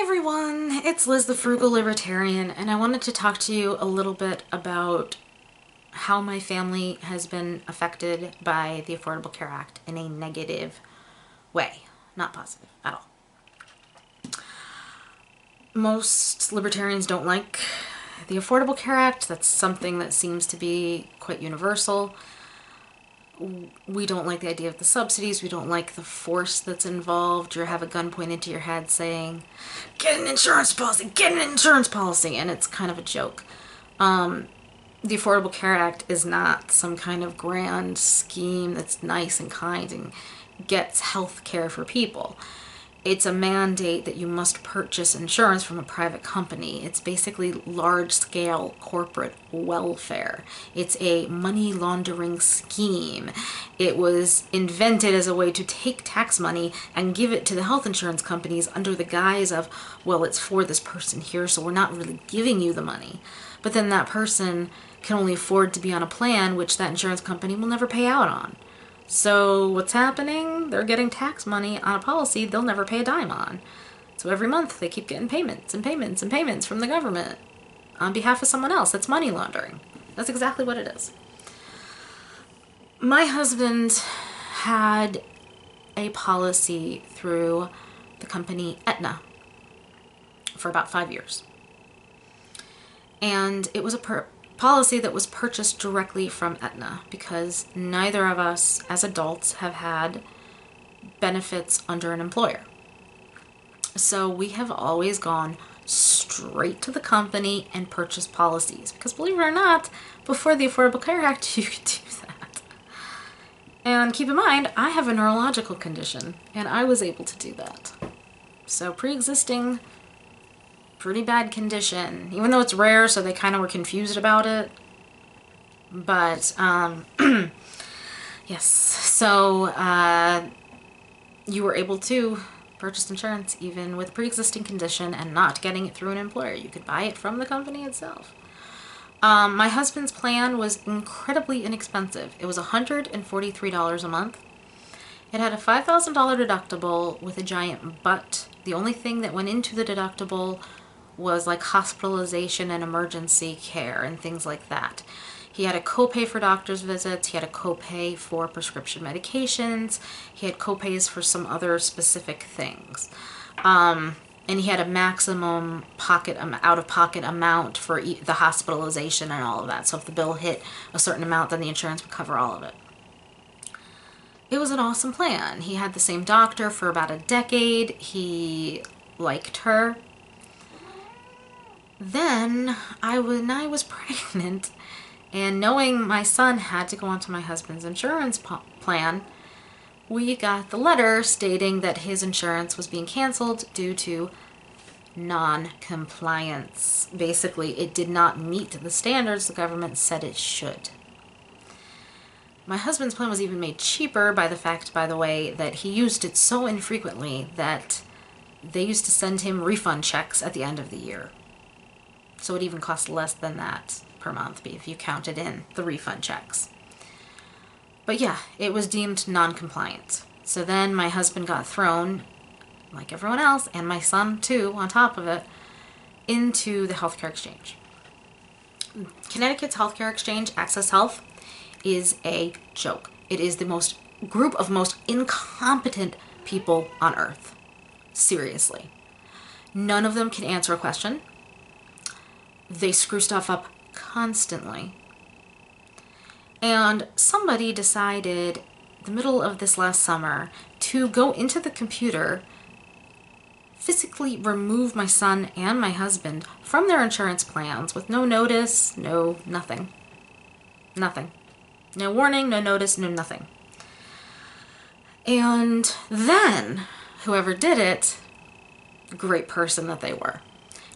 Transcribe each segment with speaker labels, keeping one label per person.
Speaker 1: everyone, it's Liz the Frugal Libertarian, and I wanted to talk to you a little bit about how my family has been affected by the Affordable Care Act in a negative way, not positive at all. Most libertarians don't like the Affordable Care Act. That's something that seems to be quite universal we don't like the idea of the subsidies. We don't like the force that's involved. or have a gun pointed to your head saying, get an insurance policy, get an insurance policy. And it's kind of a joke. Um, the Affordable Care Act is not some kind of grand scheme that's nice and kind and gets health care for people it's a mandate that you must purchase insurance from a private company. It's basically large scale corporate welfare. It's a money laundering scheme. It was invented as a way to take tax money and give it to the health insurance companies under the guise of, well, it's for this person here, so we're not really giving you the money. But then that person can only afford to be on a plan which that insurance company will never pay out on. So what's happening? They're getting tax money on a policy they'll never pay a dime on. So every month they keep getting payments and payments and payments from the government on behalf of someone else. That's money laundering. That's exactly what it is. My husband had a policy through the company Aetna for about five years. And it was a per policy that was purchased directly from Aetna because neither of us as adults have had benefits under an employer. So we have always gone straight to the company and purchased policies because believe it or not, before the Affordable Care Act, you could do that. And keep in mind, I have a neurological condition and I was able to do that. So pre-existing pretty bad condition, even though it's rare, so they kind of were confused about it. But, um, yes, so uh, you were able to purchase insurance even with pre-existing condition and not getting it through an employer. You could buy it from the company itself. Um, my husband's plan was incredibly inexpensive. It was $143 a month. It had a $5,000 deductible with a giant but. The only thing that went into the deductible was like hospitalization and emergency care and things like that. He had a copay for doctor's visits. He had a copay for prescription medications. He had copays for some other specific things. Um, and he had a maximum pocket um, out-of-pocket amount for e the hospitalization and all of that. So if the bill hit a certain amount, then the insurance would cover all of it. It was an awesome plan. He had the same doctor for about a decade. He liked her. Then I when I was pregnant and knowing my son had to go onto my husband's insurance plan, we got the letter stating that his insurance was being canceled due to non-compliance. Basically, it did not meet the standards the government said it should. My husband's plan was even made cheaper by the fact, by the way, that he used it so infrequently that they used to send him refund checks at the end of the year. So it even costs less than that per month if you counted in the refund checks. But yeah, it was deemed non-compliant. So then my husband got thrown, like everyone else, and my son too, on top of it, into the healthcare exchange. Connecticut's healthcare exchange, Access Health, is a joke. It is the most group of most incompetent people on earth. Seriously. None of them can answer a question they screw stuff up constantly. And somebody decided the middle of this last summer to go into the computer, physically remove my son and my husband from their insurance plans with no notice, no nothing. Nothing. No warning, no notice, no nothing. And then, whoever did it, great person that they were,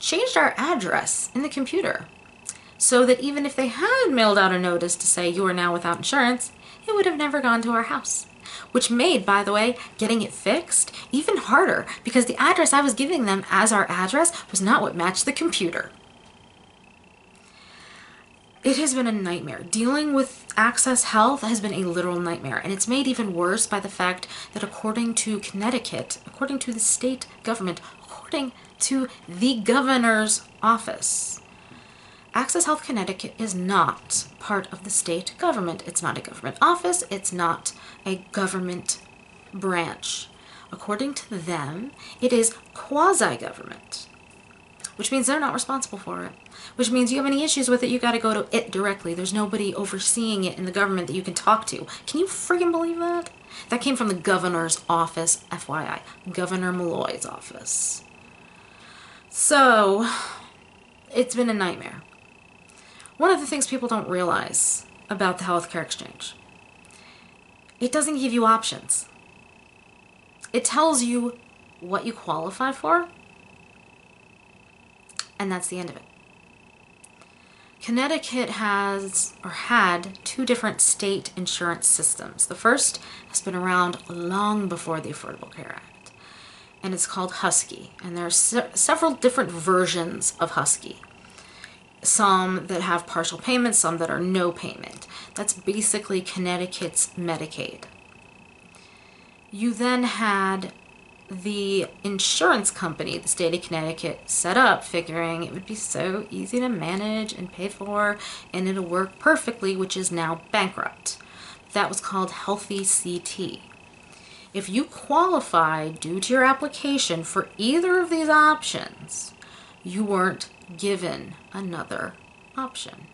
Speaker 1: changed our address in the computer so that even if they had mailed out a notice to say you are now without insurance, it would have never gone to our house. Which made, by the way, getting it fixed even harder because the address I was giving them as our address was not what matched the computer. It has been a nightmare. Dealing with Access Health has been a literal nightmare, and it's made even worse by the fact that according to Connecticut, according to the state government, according to the governor's office. Access Health Connecticut is not part of the state government. It's not a government office. It's not a government branch. According to them, it is quasi government, which means they're not responsible for it. Which means you have any issues with it, you got to go to it directly. There's nobody overseeing it in the government that you can talk to. Can you friggin' believe that? That came from the governor's office, FYI, Governor Malloy's office. So, it's been a nightmare. One of the things people don't realize about the healthcare exchange it doesn't give you options. It tells you what you qualify for, and that's the end of it. Connecticut has or had two different state insurance systems. The first has been around long before the Affordable Care Act, and it's called Husky. And there are se- several different versions of Husky. Some that have partial payment, some that are no payment. That's basically Connecticut's Medicaid. You then had the insurance company the state of Connecticut set up, figuring it would be so easy to manage and pay for and it'll work perfectly, which is now bankrupt. That was called Healthy CT. If you qualify due to your application for either of these options, you weren't given another option.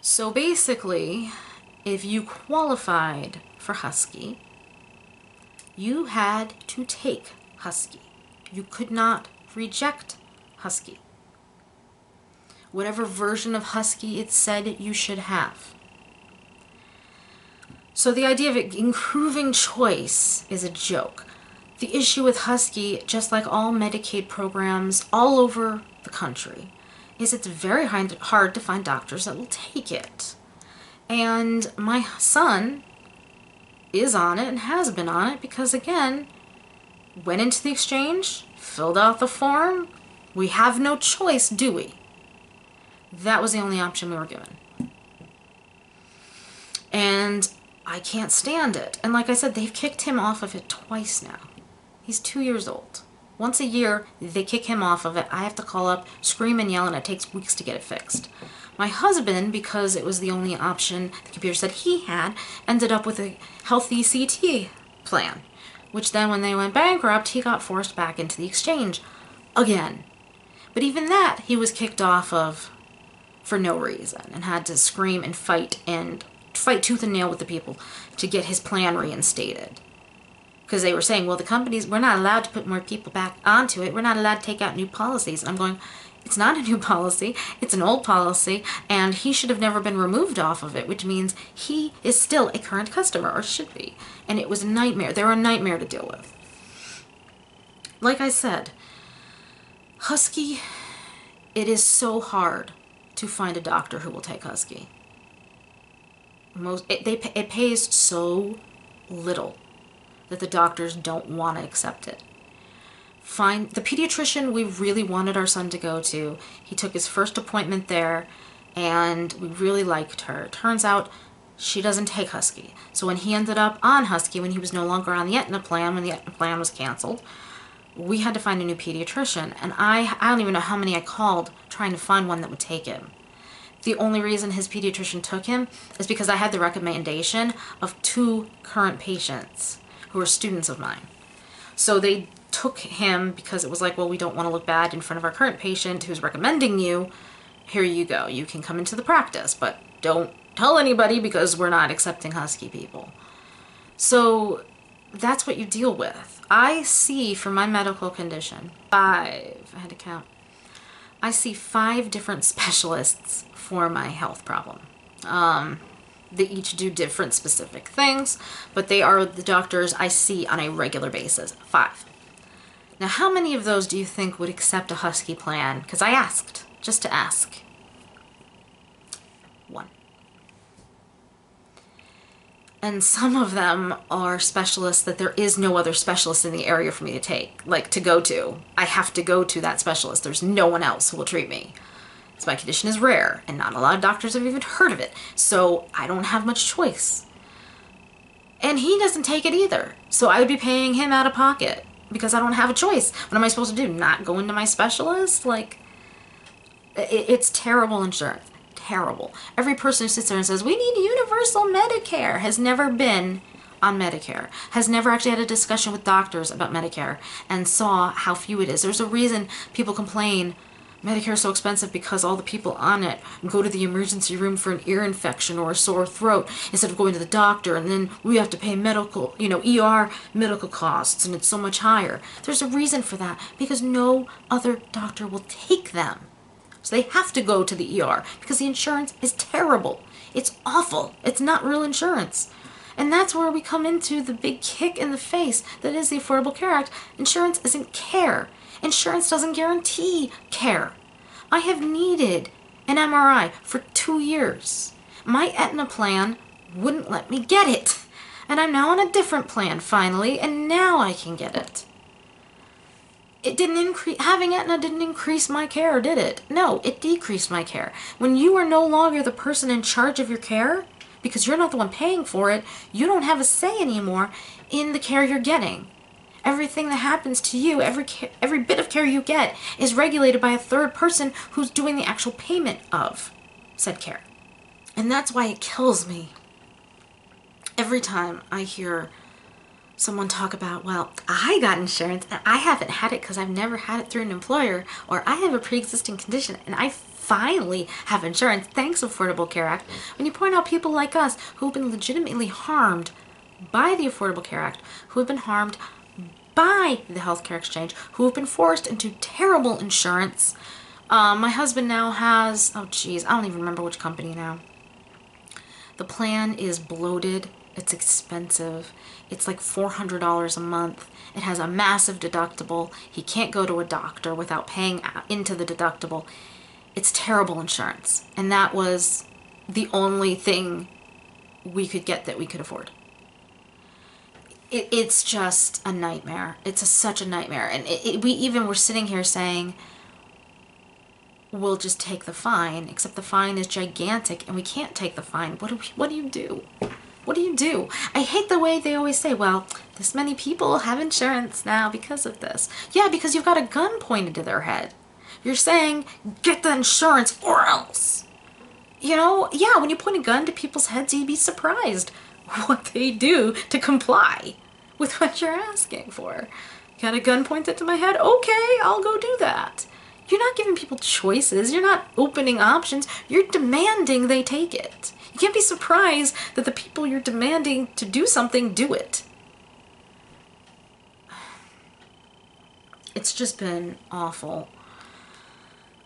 Speaker 1: So basically, if you qualified for Husky, you had to take Husky. You could not reject Husky. Whatever version of Husky it said you should have. So the idea of improving choice is a joke. The issue with Husky, just like all Medicaid programs all over the country, is it's very hard to find doctors that will take it. And my son is on it and has been on it because, again, went into the exchange, filled out the form. We have no choice, do we? That was the only option we were given. And I can't stand it. And like I said, they've kicked him off of it twice now. He's two years old. Once a year, they kick him off of it. I have to call up, scream and yell, and it takes weeks to get it fixed. My husband, because it was the only option the computer said he had, ended up with a healthy CT plan, which then when they went bankrupt, he got forced back into the exchange again. But even that, he was kicked off of for no reason and had to scream and fight and fight tooth and nail with the people to get his plan reinstated. Because they were saying, well, the companies, we're not allowed to put more people back onto it. We're not allowed to take out new policies. And I'm going, it's not a new policy, it's an old policy, and he should have never been removed off of it, which means he is still a current customer, or should be. And it was a nightmare. They were a nightmare to deal with. Like I said, Husky, it is so hard to find a doctor who will take Husky. Most it, they it pays so little that the doctors don't want to accept it find the pediatrician we really wanted our son to go to. He took his first appointment there and we really liked her. Turns out she doesn't take Husky. So when he ended up on Husky, when he was no longer on the Aetna plan, when the Aetna plan was canceled, we had to find a new pediatrician. And I, I don't even know how many I called trying to find one that would take him. The only reason his pediatrician took him is because I had the recommendation of two current patients who are students of mine. So they took him because it was like, well, we don't want to look bad in front of our current patient who's recommending you. Here you go. You can come into the practice, but don't tell anybody because we're not accepting Husky people. So that's what you deal with. I see for my medical condition five, I had to count, I see five different specialists for my health problem. Um, they each do different specific things, but they are the doctors I see on a regular basis. Five. Now, how many of those do you think would accept a Husky plan? Because I asked, just to ask. One. And some of them are specialists that there is no other specialist in the area for me to take, like to go to. I have to go to that specialist. There's no one else who will treat me. So my condition is rare, and not a lot of doctors have even heard of it. So I don't have much choice. And he doesn't take it either. So I would be paying him out of pocket because I don't have a choice. What am I supposed to do? Not go into my specialist? Like, it's terrible insurance. Terrible. Every person who sits there and says, we need universal Medicare has never been on Medicare, has never actually had a discussion with doctors about Medicare and saw how few it is. There's a reason people complain Medicare is so expensive because all the people on it go to the emergency room for an ear infection or a sore throat instead of going to the doctor and then we have to pay medical, you know, ER medical costs and it's so much higher. There's a reason for that because no other doctor will take them. So they have to go to the ER because the insurance is terrible. It's awful. It's not real insurance. And that's where we come into the big kick in the face that is the Affordable Care Act. Insurance isn't care. Insurance doesn't guarantee care. I have needed an MRI for two years. My Aetna plan wouldn't let me get it. And I'm now on a different plan finally, and now I can get it. It didn't increase, having Aetna didn't increase my care, did it? No, it decreased my care. When you are no longer the person in charge of your care, because you're not the one paying for it, you don't have a say anymore in the care you're getting. Everything that happens to you, every every bit of care you get, is regulated by a third person who's doing the actual payment of said care. And that's why it kills me every time I hear someone talk about, well, I got insurance and I haven't had it because I've never had it through an employer, or I have a pre existing condition and I finally have insurance thanks Affordable Care Act. When you point out people like us who've been legitimately harmed by the Affordable Care Act, who have been harmed by the healthcare exchange, who have been forced into terrible insurance. Um, my husband now has, oh geez, I don't even remember which company now. The plan is bloated. It's expensive. It's like $400 a month. It has a massive deductible. He can't go to a doctor without paying into the deductible. It's terrible insurance. And that was the only thing we could get that we could afford it, it's just a nightmare. It's a, such a nightmare. And it, it, we even were sitting here saying, we'll just take the fine, except the fine is gigantic and we can't take the fine. What do, we, what do you do? What do you do? I hate the way they always say, well, this many people have insurance now because of this. Yeah, because you've got a gun pointed to their head. You're saying, get the insurance or else. You know, yeah, when you point a gun to people's heads, you'd be surprised what they do to comply with what you're asking for. Got a gun pointed to my head? Okay, I'll go do that. You're not giving people choices. You're not opening options. You're demanding they take it. You can't be surprised that the people you're demanding to do something do it. It's just been awful.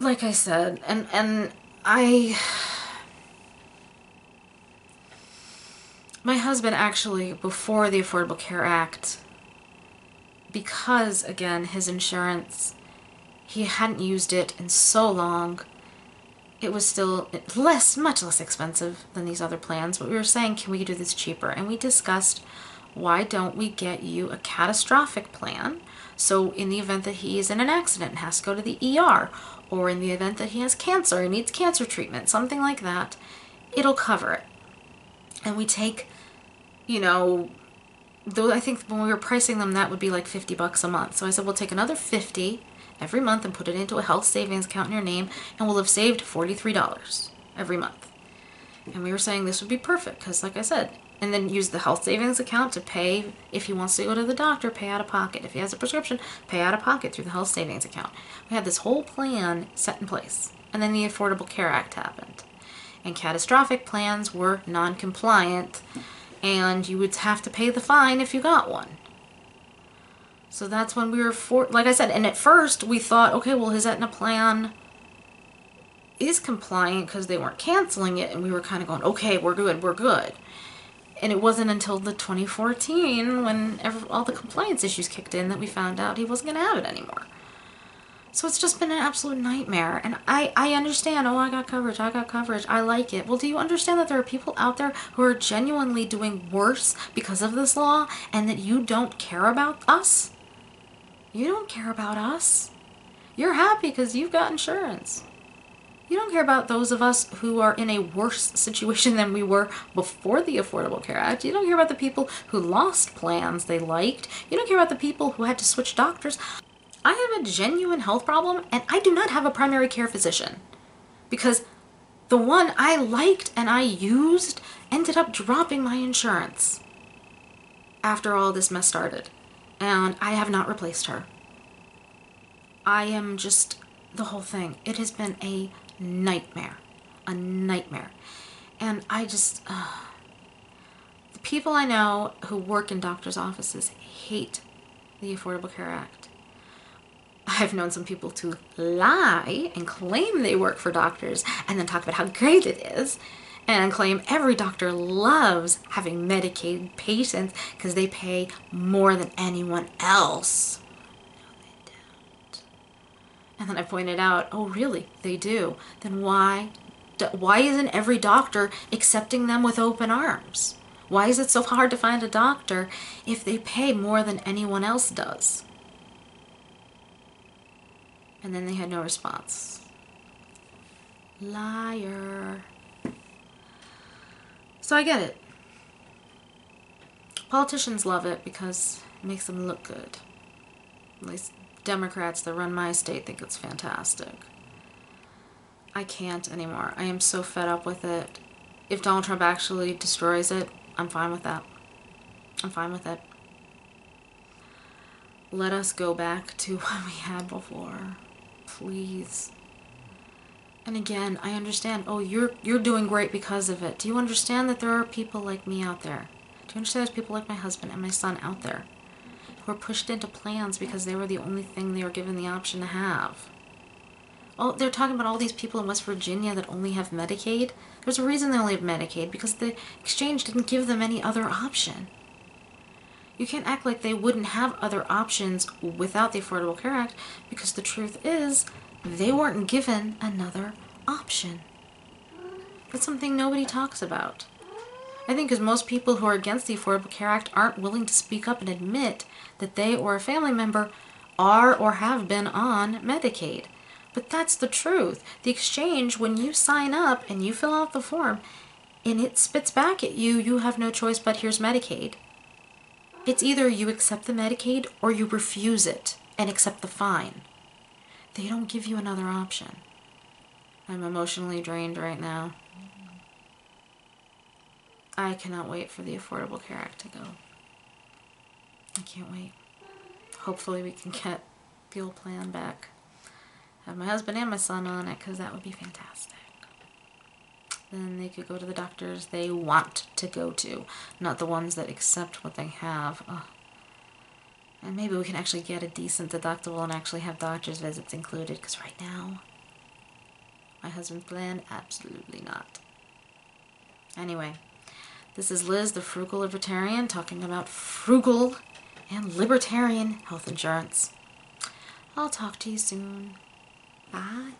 Speaker 1: Like I said, and and I my husband actually, before the Affordable Care Act, because again, his insurance, he hadn't used it in so long, it was still less, much less expensive than these other plans. But we were saying, can we do this cheaper? And we discussed, why don't we get you a catastrophic plan? So in the event that he is in an accident and has to go to the ER, or in the event that he has cancer and needs cancer treatment, something like that, it'll cover it. And we take you know, though I think when we were pricing them, that would be like 50 bucks a month. So I said, we'll take another 50 every month and put it into a health savings account in your name, and we'll have saved $43 every month. And we were saying this would be perfect because, like I said, and then use the health savings account to pay if he wants to go to the doctor, pay out of pocket. If he has a prescription, pay out of pocket through the health savings account. We had this whole plan set in place. And then the Affordable Care Act happened. And catastrophic plans were non compliant and you would have to pay the fine if you got one. So that's when we were for like I said, and at first we thought, okay, well his Aetna plan is compliant because they weren't canceling it, and we were kind of going, okay, we're good, we're good. And it wasn't until the 2014 when all the compliance issues kicked in that we found out he wasn't going to have it anymore. So it's just been an absolute nightmare. And I, I understand, oh, I got coverage, I got coverage, I like it. Well, do you understand that there are people out there who are genuinely doing worse because of this law and that you don't care about us? You don't care about us. You're happy because you've got insurance. You don't care about those of us who are in a worse situation than we were before the Affordable Care Act. You don't care about the people who lost plans they liked. You don't care about the people who had to switch doctors. I have a genuine health problem and I do not have a primary care physician because the one I liked and I used ended up dropping my insurance after all this mess started. And I have not replaced her. I am just the whole thing. It has been a nightmare. A nightmare. And I just, uh, the people I know who work in doctors' offices hate the Affordable Care Act. I've known some people to lie and claim they work for doctors and then talk about how great it is and claim every doctor loves having Medicaid patients because they pay more than anyone else. No. And then I pointed out, oh, really? They do. Then why? Why isn't every doctor accepting them with open arms? Why is it so hard to find a doctor if they pay more than anyone else does? And then they had no response. Liar. So I get it. Politicians love it because it makes them look good. At least Democrats that run my state think it's fantastic. I can't anymore. I am so fed up with it. If Donald Trump actually destroys it, I'm fine with that. I'm fine with it. Let us go back to what we had before. Please. And again, I understand, oh, you're you're doing great because of it. Do you understand that there are people like me out there? Do you understand there's people like my husband and my son out there who are pushed into plans because they were the only thing they were given the option to have? Oh, they're talking about all these people in West Virginia that only have Medicaid. There's a reason they only have Medicaid because the exchange didn't give them any other option. You can't act like they wouldn't have other options without the Affordable Care Act because the truth is they weren't given another option. That's something nobody talks about. I think because most people who are against the Affordable Care Act aren't willing to speak up and admit that they or a family member are or have been on Medicaid. But that's the truth. The exchange, when you sign up and you fill out the form and it spits back at you, you have no choice but here's Medicaid. It's either you accept the Medicaid or you refuse it and accept the fine. They don't give you another option. I'm emotionally drained right now. I cannot wait for the Affordable Care Act to go. I can't wait. Hopefully we can get the old plan back. Have my husband and my son on it because that would be fantastic. Then they could go to the doctors they want to go to, not the ones that accept what they have. Ugh. And maybe we can actually get a decent deductible and actually have doctor's visits included, because right now, my husband's plan, absolutely not. Anyway, this is Liz, the frugal libertarian, talking about frugal and libertarian health insurance. I'll talk to you soon. Bye.